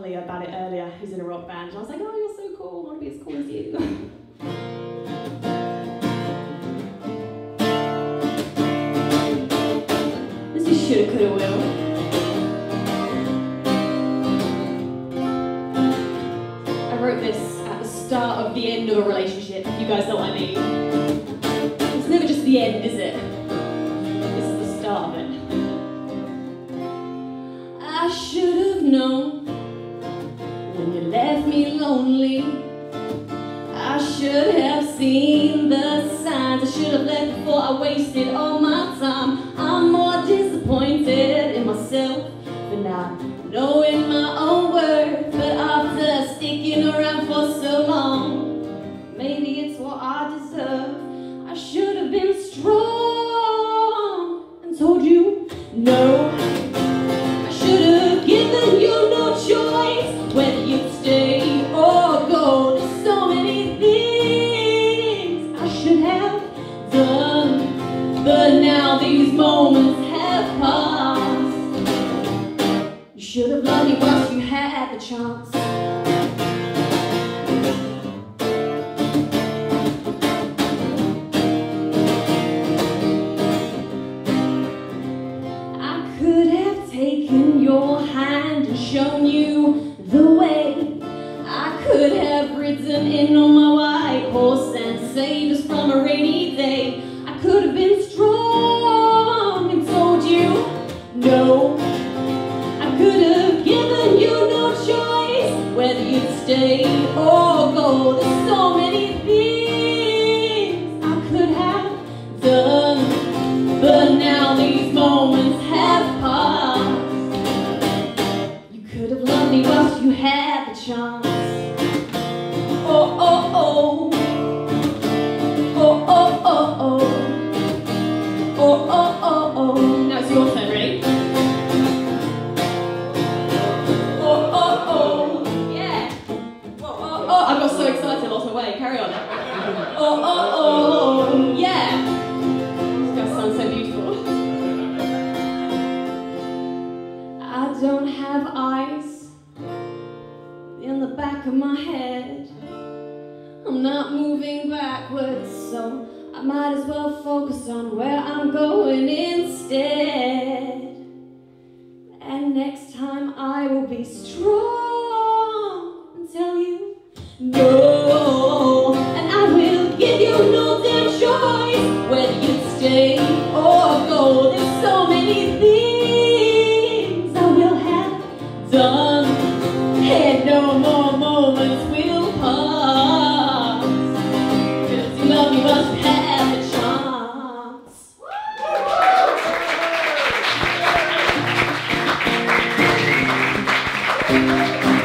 Holly about it earlier, who's in a rock band, and I was like, oh, you're so cool, I want to be as cool as you. this is shoulda, coulda, will. I wrote this at the start of the end of a relationship, if you guys know what I mean. It's never just the end, is it? Left me lonely. I should have seen the signs. I should have left before I wasted all my time. I'm more disappointed in myself for not knowing my own worth. But after sticking around for so long, maybe it's what I deserve. I should have been strong now these moments have passed. You should have loved me whilst you had the chance. I could have taken your hand and shown you the way. I could have ridden in on my white horse and saved us from a rainy stay or oh, go. There's so many things I could have done. But now these moments have passed. You could have loved me whilst you had the chance. Way. Carry on. Oh, oh, oh. Yeah. Guy sounds so beautiful. I don't have eyes in the back of my head. I'm not moving backwards, so I might as well focus on where I'm going instead. And next time I will be strong and tell you no. Música